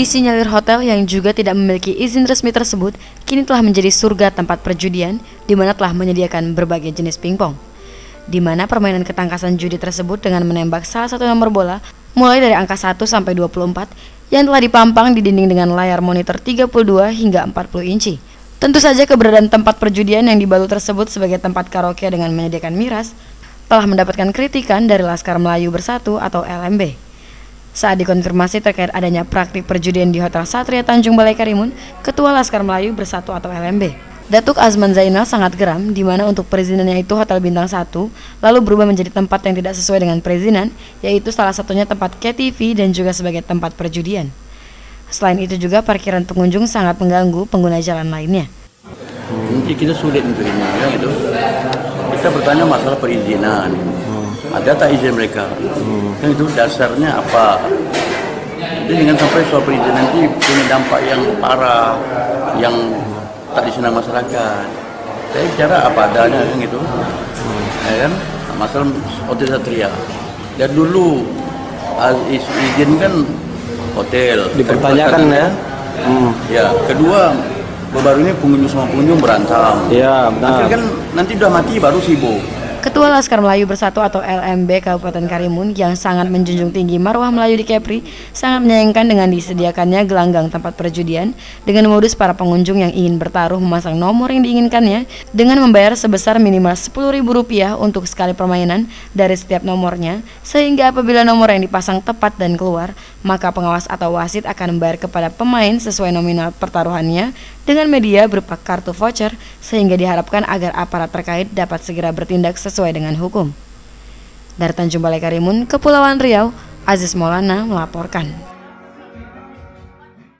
Disinyalir hotel yang juga tidak memiliki izin resmi tersebut kini telah menjadi surga tempat perjudian di mana telah menyediakan berbagai jenis pingpong. Di mana permainan ketangkasan judi tersebut dengan menembak salah satu nomor bola mulai dari angka 1 sampai 24 yang telah dipampang di dinding dengan layar monitor 32 hingga 40 inci. Tentu saja keberadaan tempat perjudian yang dibalut tersebut sebagai tempat karaoke dengan menyediakan miras telah mendapatkan kritikan dari Laskar Melayu Bersatu atau LMB. Saat dikonfirmasi terkait adanya praktik perjudian di Hotel Satria Tanjung Balai Karimun, Ketua Laskar Melayu Bersatu atau LMB, Datuk Azman Zainal sangat geram di mana untuk perizinannya itu Hotel Bintang 1 lalu berubah menjadi tempat yang tidak sesuai dengan perizinan, yaitu salah satunya tempat KTV dan juga sebagai tempat perjudian. Selain itu juga parkiran pengunjung sangat mengganggu pengguna jalan lainnya. Kita sulit ini, ya gitu. Kita bertanya masalah perizinan ada tak izin mereka? Hmm. itu dasarnya apa? Jadi dengan sampai soal perizinan nanti punya dampak yang parah yang tak disenang masyarakat. Saya bicara apa adanya yang itu hmm. ya kan? Masalah hotel satria. Dan dulu izin kan hotel. Dipertanyakan ya? Hmm. ya kedua baru ini pengunjung sama pengunjung berantem. Ya benar. Akhirnya kan nanti udah mati baru sibuk Ketua Laskar Melayu Bersatu atau LMB Kabupaten Karimun yang sangat menjunjung tinggi marwah Melayu di Kepri sangat menyayangkan dengan disediakannya gelanggang tempat perjudian dengan modus para pengunjung yang ingin bertaruh memasang nomor yang diinginkannya dengan membayar sebesar minimal Rp10.000 untuk sekali permainan dari setiap nomornya sehingga apabila nomor yang dipasang tepat dan keluar maka pengawas atau wasit akan membayar kepada pemain sesuai nominal pertaruhannya dengan media berupa kartu voucher sehingga diharapkan agar aparat terkait dapat segera bertindak sesuai dengan hukum. Dari Tanjung Balai Karimun, Kepulauan Riau, Aziz Maulana melaporkan.